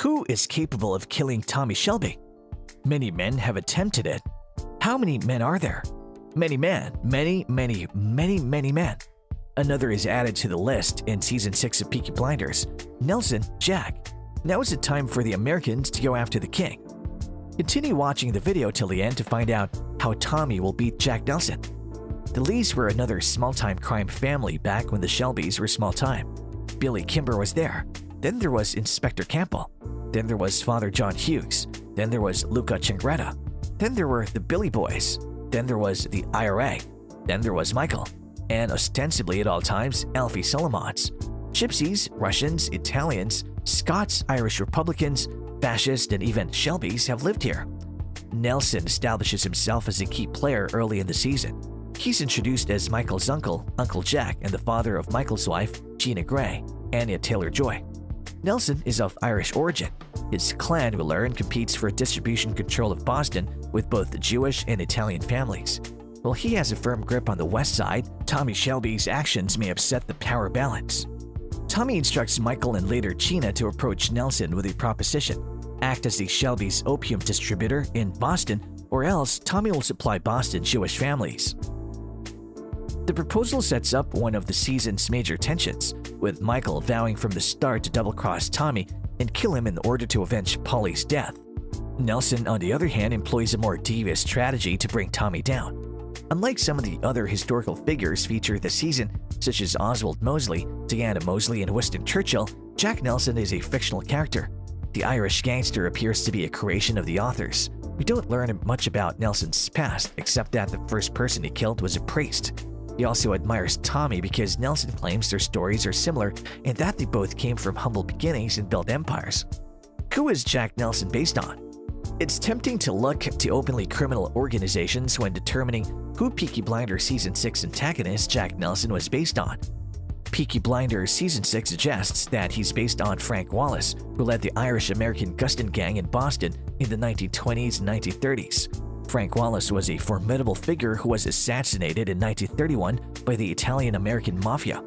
Who is capable of killing Tommy Shelby? Many men have attempted it. How many men are there? Many men, many, many, many, many men. Another is added to the list in season 6 of Peaky Blinders Nelson Jack. Now is the time for the Americans to go after the king. Continue watching the video till the end to find out how Tommy will beat Jack Nelson. The Lees were another small time crime family back when the Shelbys were small time. Billy Kimber was there. Then there was Inspector Campbell. Then there was Father John Hughes. Then there was Luca Changretta. Then there were the Billy Boys. Then there was the IRA. Then there was Michael. And ostensibly at all times, Alfie Solomons. Gypsies, Russians, Italians, Scots, Irish Republicans, fascists, and even Shelbys have lived here. Nelson establishes himself as a key player early in the season. He's introduced as Michael's uncle, Uncle Jack, and the father of Michael's wife, Gina Gray, Anya Taylor-Joy. Nelson is of Irish origin. His clan, we learn, competes for distribution control of Boston with both the Jewish and Italian families. While he has a firm grip on the west side, Tommy Shelby's actions may upset the power balance. Tommy instructs Michael and later Gina to approach Nelson with a proposition act as the Shelby's opium distributor in Boston, or else Tommy will supply Boston Jewish families. The proposal sets up one of the season's major tensions, with Michael vowing from the start to double-cross Tommy and kill him in order to avenge Polly's death. Nelson, on the other hand, employs a more devious strategy to bring Tommy down. Unlike some of the other historical figures featured this season, such as Oswald Mosley, Diana Mosley, and Winston Churchill, Jack Nelson is a fictional character. The Irish gangster appears to be a creation of the authors. We don't learn much about Nelson's past, except that the first person he killed was a priest. He also admires Tommy because Nelson claims their stories are similar and that they both came from humble beginnings and built empires. Who is Jack Nelson based on? It's tempting to look to openly criminal organizations when determining who Peaky Blinders Season 6 antagonist Jack Nelson was based on. Peaky Blinders Season 6 suggests that he's based on Frank Wallace, who led the Irish-American Gustin Gang in Boston in the 1920s and 1930s. Frank Wallace was a formidable figure who was assassinated in 1931 by the Italian-American Mafia.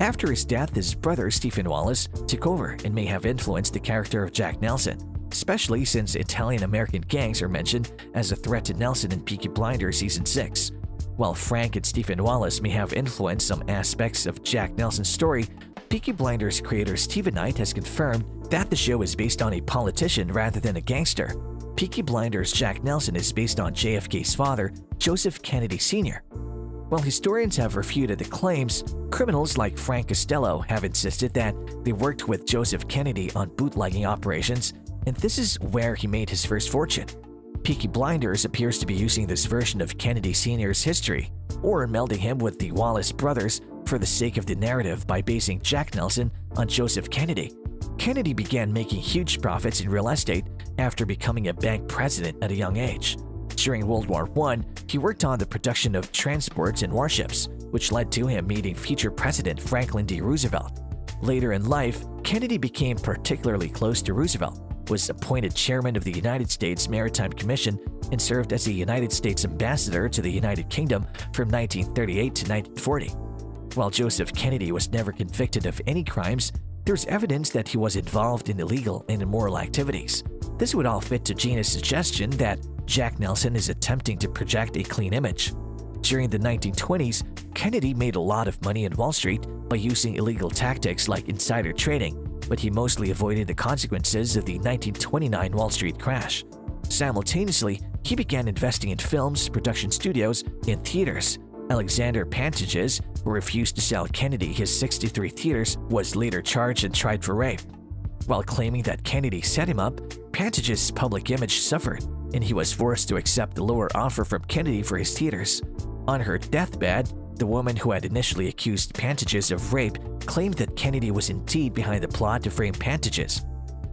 After his death, his brother Stephen Wallace took over and may have influenced the character of Jack Nelson, especially since Italian-American gangs are mentioned as a threat to Nelson in Peaky Blinders Season 6. While Frank and Stephen Wallace may have influenced some aspects of Jack Nelson's story, Peaky Blinders creator Steven Knight has confirmed that the show is based on a politician rather than a gangster, Peaky Blinders Jack Nelson is based on JFK's father, Joseph Kennedy Sr. While historians have refuted the claims, criminals like Frank Costello have insisted that they worked with Joseph Kennedy on bootlegging operations, and this is where he made his first fortune. Peaky Blinders appears to be using this version of Kennedy Sr.'s history, or melding him with the Wallace brothers for the sake of the narrative by basing Jack Nelson on Joseph Kennedy. Kennedy began making huge profits in real estate after becoming a bank president at a young age. During World War I, he worked on the production of transports and warships, which led to him meeting future President Franklin D. Roosevelt. Later in life, Kennedy became particularly close to Roosevelt, was appointed chairman of the United States Maritime Commission, and served as a United States ambassador to the United Kingdom from 1938 to 1940. While Joseph Kennedy was never convicted of any crimes, there's evidence that he was involved in illegal and immoral activities. This would all fit to Gina's suggestion that Jack Nelson is attempting to project a clean image. During the 1920s, Kennedy made a lot of money in Wall Street by using illegal tactics like insider trading, but he mostly avoided the consequences of the 1929 Wall Street crash. Simultaneously, he began investing in films, production studios, and theaters. Alexander Pantages, who refused to sell Kennedy his 63 theaters, was later charged and tried for rape. While claiming that Kennedy set him up, Pantage's public image suffered, and he was forced to accept the lower offer from Kennedy for his theaters. On her deathbed, the woman who had initially accused Pantages of rape claimed that Kennedy was indeed behind the plot to frame Pantages.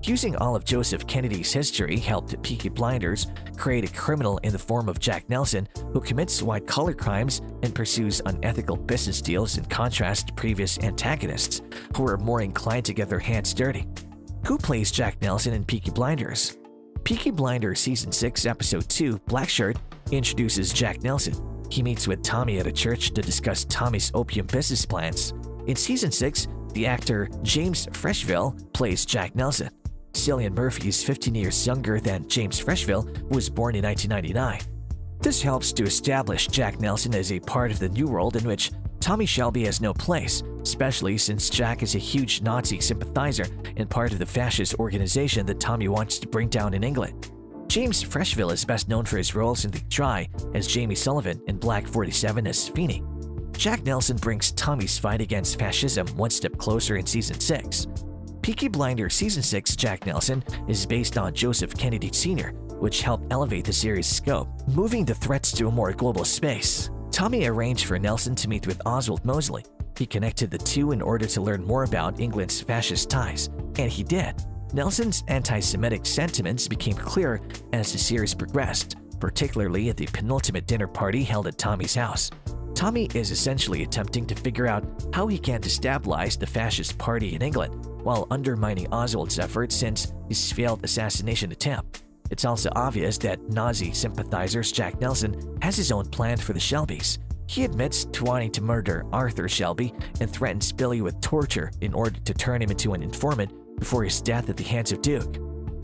Using all of Joseph Kennedy's history helped Peaky Blinders create a criminal in the form of Jack Nelson who commits white-collar crimes and pursues unethical business deals in contrast to previous antagonists who were more inclined to get their hands dirty. Who plays Jack Nelson in Peaky Blinders? Peaky Blinders Season 6, Episode 2, Blackshirt, introduces Jack Nelson. He meets with Tommy at a church to discuss Tommy's opium business plans. In Season 6, the actor James Frecheville plays Jack Nelson. Cillian Murphy is 15 years younger than James Frecheville, who was born in 1999. This helps to establish Jack Nelson as a part of the new world in which Tommy Shelby has no place, especially since Jack is a huge Nazi sympathizer and part of the fascist organization that Tommy wants to bring down in England. James Frecheville is best known for his roles in The Try as Jamie Sullivan and Black 47 as Feeney. Jack Nelson brings Tommy's fight against fascism one step closer in Season 6. Peaky Blinders Season 6 Jack Nelson is based on Joseph Kennedy Sr., which helped elevate the series' scope, moving the threats to a more global space. Tommy arranged for Nelson to meet with Oswald Mosley. He connected the two in order to learn more about England's fascist ties, and he did. Nelson's anti-Semitic sentiments became clear as the series progressed, particularly at the penultimate dinner party held at Tommy's house. Tommy is essentially attempting to figure out how he can destabilize the fascist party in England while undermining Oswald's efforts since his failed assassination attempt. It's also obvious that Nazi sympathizers Jack Nelson has his own plan for the Shelbys. He admits to wanting to murder Arthur Shelby and threatens Billy with torture in order to turn him into an informant before his death at the hands of Duke.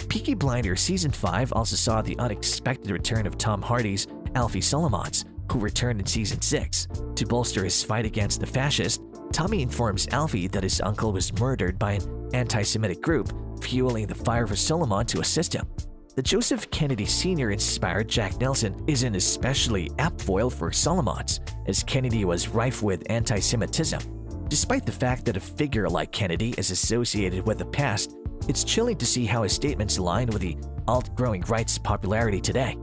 Peaky Blinders Season 5 also saw the unexpected return of Tom Hardy's Alfie Solomons, who returned in Season 6. To bolster his fight against the fascists, Tommy informs Alfie that his uncle was murdered by an anti-Semitic group, fueling the fire for Solomon to assist him. The Joseph Kennedy Sr. inspired Jack Nelson is an especially apt foil for Solomons, as Kennedy was rife with anti-Semitism. Despite the fact that a figure like Kennedy is associated with the past, it's chilling to see how his statements align with the alt-growing right's popularity today.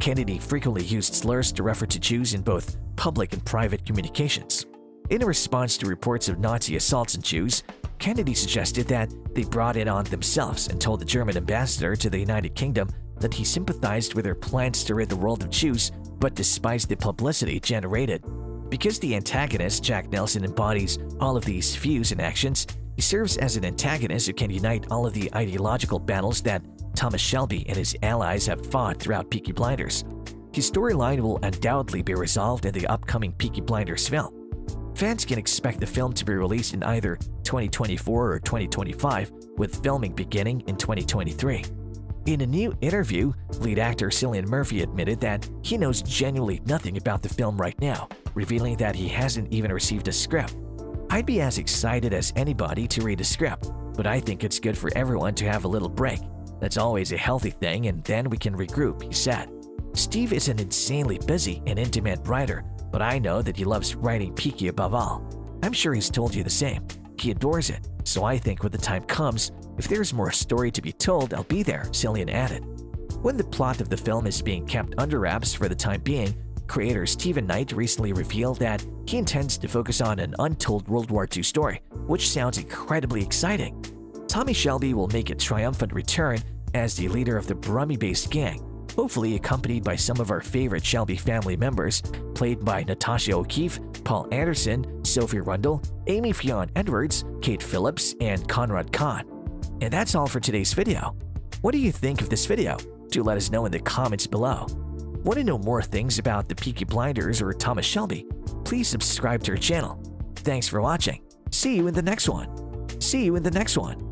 Kennedy frequently used slurs to refer to Jews in both public and private communications. In response to reports of Nazi assaults on Jews, Kennedy suggested that they brought it on themselves and told the German ambassador to the United Kingdom that he sympathized with their plans to rid the world of Jews but despised the publicity generated. Because the antagonist, Jack Nelson, embodies all of these views and actions, he serves as an antagonist who can unite all of the ideological battles that Thomas Shelby and his allies have fought throughout Peaky Blinders. His storyline will undoubtedly be resolved in the upcoming Peaky Blinders film. Fans can expect the film to be released in either 2024 or 2025, with filming beginning in 2023. In a new interview, lead actor Cillian Murphy admitted that he knows genuinely nothing about the film right now, revealing that he hasn't even received a script. I'd be as excited as anybody to read a script, but I think it's good for everyone to have a little break. That's always a healthy thing, and then we can regroup, he said. Steve is an insanely busy and intimate writer but I know that he loves writing Peaky above all. I'm sure he's told you the same. He adores it, so I think when the time comes, if there's more story to be told, I'll be there, Cillian added. When the plot of the film is being kept under wraps for the time being, creator Steven Knight recently revealed that he intends to focus on an untold World War II story, which sounds incredibly exciting. Tommy Shelby will make a triumphant return as the leader of the Brummy-based gang, hopefully accompanied by some of our favorite Shelby family members, played by Natasha O'Keeffe, Paul Anderson, Sophie Rundle, Amy Fionn Edwards, Kate Phillips, and Conrad Khan. And that's all for today's video. What do you think of this video? Do let us know in the comments below. Want to know more things about the Peaky Blinders or Thomas Shelby? Please subscribe to our channel. Thanks for watching. See you in the next one. See you in the next one.